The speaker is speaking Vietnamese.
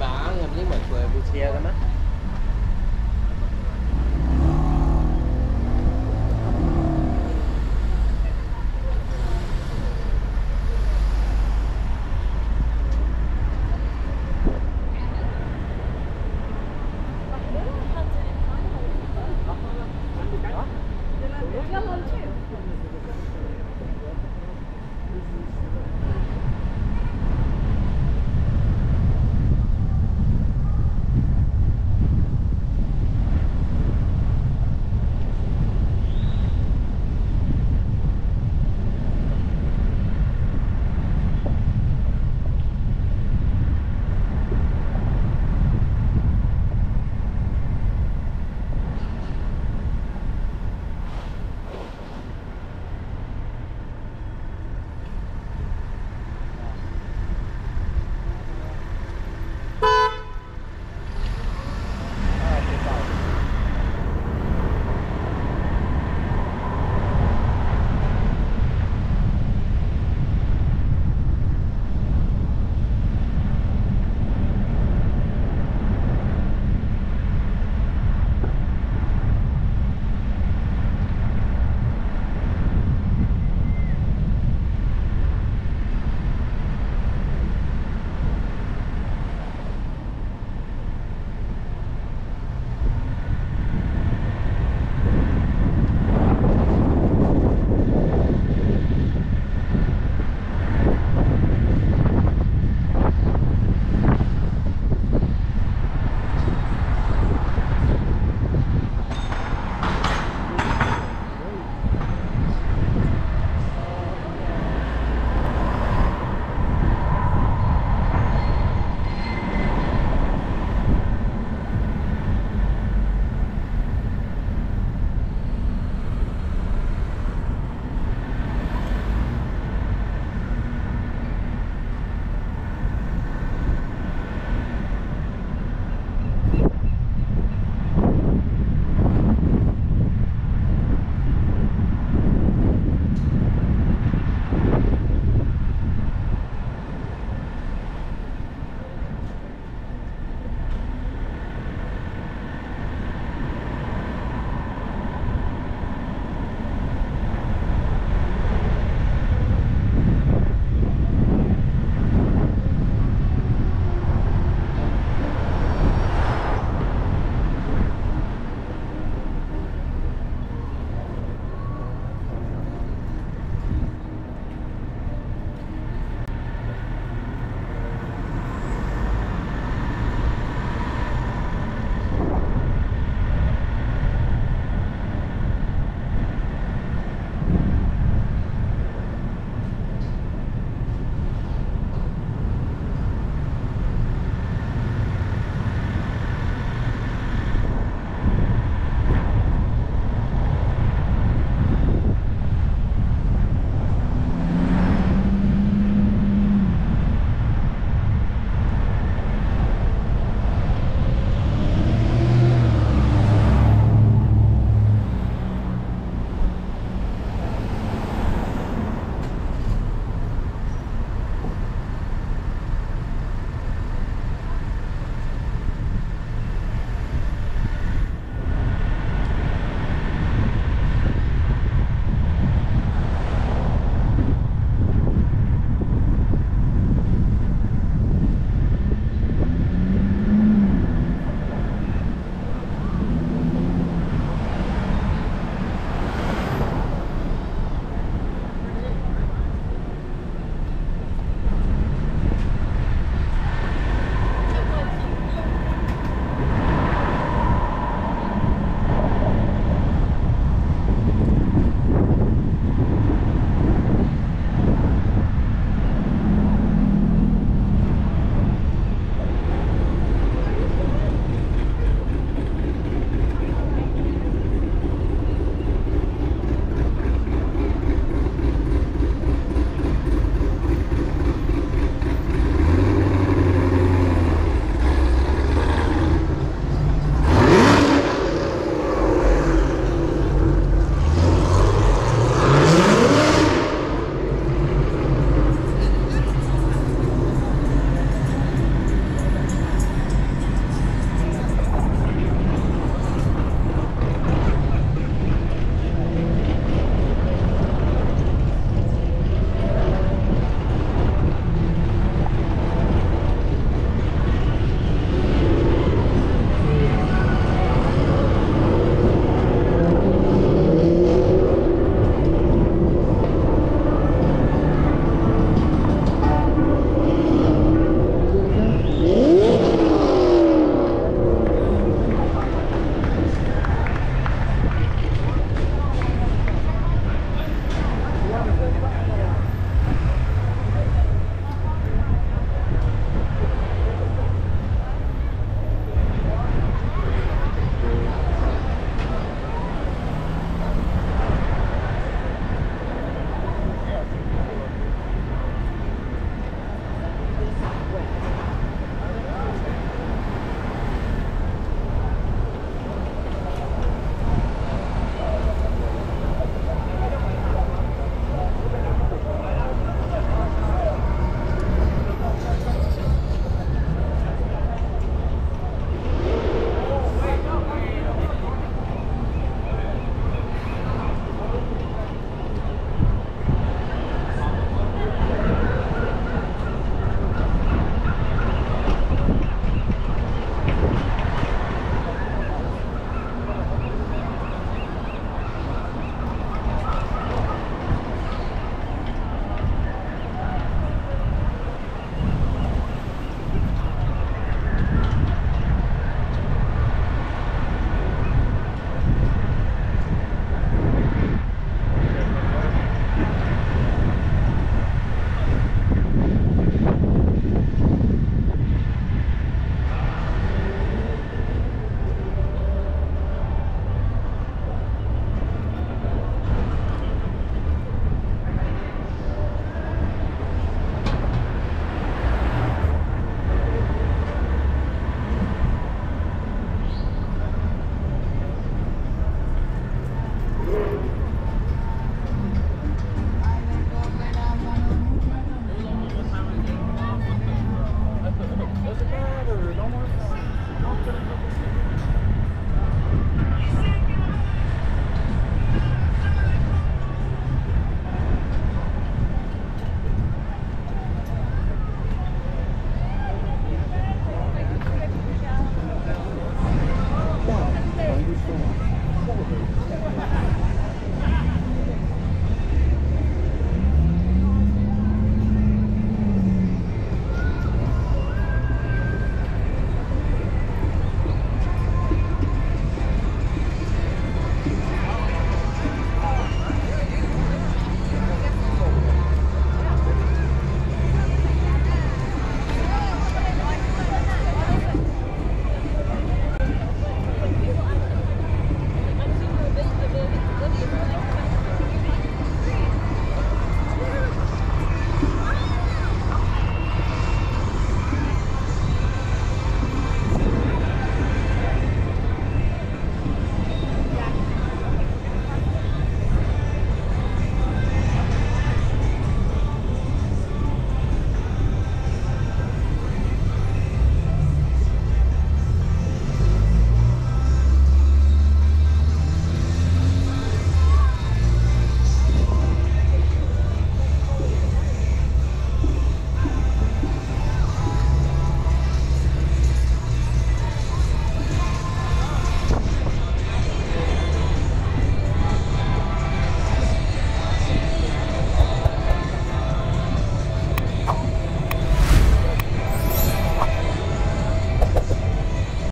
mà anh em với mọi người buổi xe đó má